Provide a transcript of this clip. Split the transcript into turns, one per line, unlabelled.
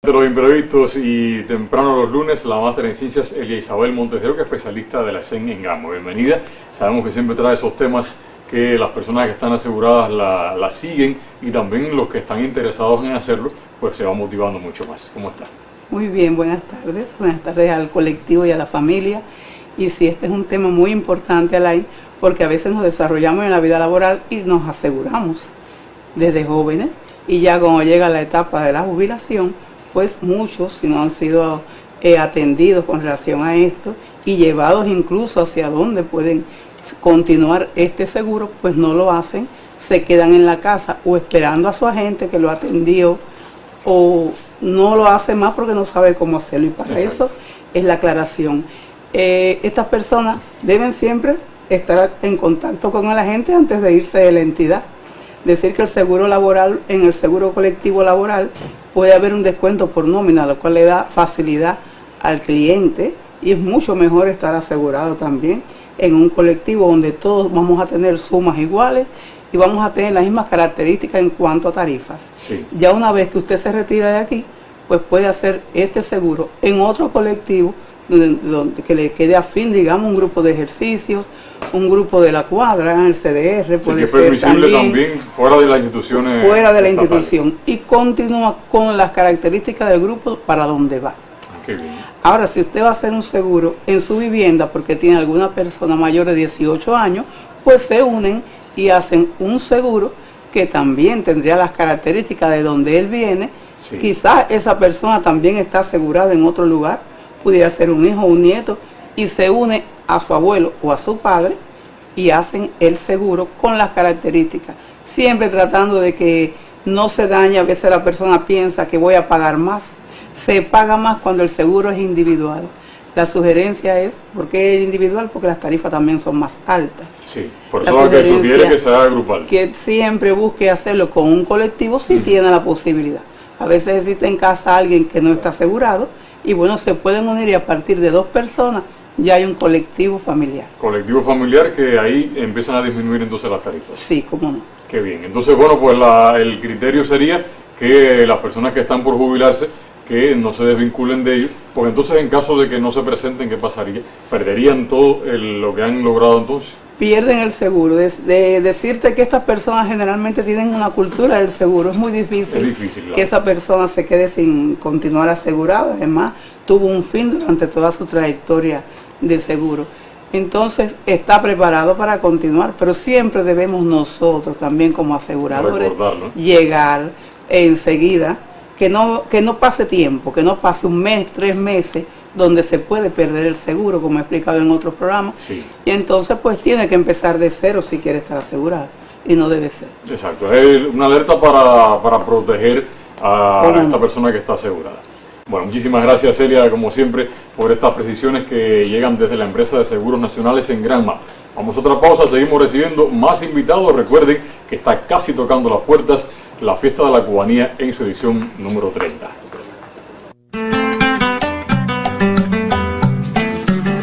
De los imprevistos y temprano los lunes, la máster en ciencias Elia Isabel Montes de Oca, especialista de la ESEN en Gamo. Bienvenida. Sabemos que siempre trae esos temas que las personas que están aseguradas la, siguen y también los que están interesados en hacerlo, pues se va motivando mucho más. ¿Cómo está?
Muy bien, buenas tardes. Buenas tardes al colectivo y a la familia. Y sí, este es un tema muy importante, Alain, porque a veces nos desarrollamos en la vida laboral y nos aseguramos desde jóvenes y ya cuando llega la etapa de la jubilación, pues muchos, si no han sido eh, atendidos con relación a esto y llevados incluso hacia dónde pueden continuar este seguro, pues no lo hacen, se quedan en la casa o esperando a su agente que lo atendió o no lo hace más porque no sabe cómo hacerlo y para eso es la aclaración. Eh, estas personas deben siempre estar en contacto con el agente antes de irse de la entidad. Decir que el seguro laboral, en el seguro colectivo laboral, puede haber un descuento por nómina, lo cual le da facilidad al cliente y es mucho mejor estar asegurado también en un colectivo donde todos vamos a tener sumas iguales y vamos a tener las mismas características en cuanto a tarifas. Ya una vez que usted se retira de aquí, pues puede hacer este seguro en otro colectivo donde, que le quede afín, digamos, un grupo de ejercicios, un grupo de la cuadra, en el CDR, puede ser
también, fuera de las instituciones.
Fuera de la institución y continúa con las características del grupo para donde va.
Ah,
Ahora, si usted va a hacer un seguro en su vivienda porque tiene alguna persona mayor de 18 años, pues se unen y hacen un seguro que también tendría las características de donde él viene. Quizás esa persona también está asegurada en otro lugar, pudiera ser un hijo o un nieto, y se une a su abuelo o a su padre y hacen el seguro con las características, siempre tratando de que no se dañe, a veces la persona piensa que voy a pagar más, se paga más cuando el seguro es individual. La sugerencia es, ¿por qué es individual? Porque las tarifas también son más altas.
Sí, por eso que sugiere que sea grupal.
Que siempre busque hacerlo con un colectivo si tiene la posibilidad. A veces existe en casa alguien que no está asegurado y bueno, se pueden unir y a partir de dos personas ya hay un colectivo familiar.
Colectivo familiar que ahí empiezan a disminuir entonces las tarifas.
Sí, cómo no.
Qué bien. Entonces, bueno, pues el criterio sería que las personas que están por jubilarse que no se desvinculen de ellos, porque entonces en caso de que no se presenten, ¿qué pasaría? ¿Perderían todo lo que han logrado entonces?
Pierden el seguro. De, decirte que estas personas generalmente tienen una cultura del seguro, es muy difícil, que esa persona se quede sin continuar asegurada. Además, tuvo un fin durante toda su trayectoria de seguro. Entonces está preparado para continuar, pero siempre debemos nosotros también como aseguradores llegar enseguida, que no, que no pase tiempo, que no pase un mes, tres meses, donde se puede perder el seguro, como he explicado en otros programas. Y entonces pues tiene que empezar de cero si quiere estar asegurado, y no debe ser.
Exacto, es una alerta para, para proteger a esta persona que está asegurada. Bueno, muchísimas gracias Celia, como siempre, por estas precisiones que llegan desde la empresa de seguros nacionales en Granma. Vamos a otra pausa, seguimos recibiendo más invitados. Recuerden que está casi tocando las puertas la fiesta de la cubanía en su edición número 30.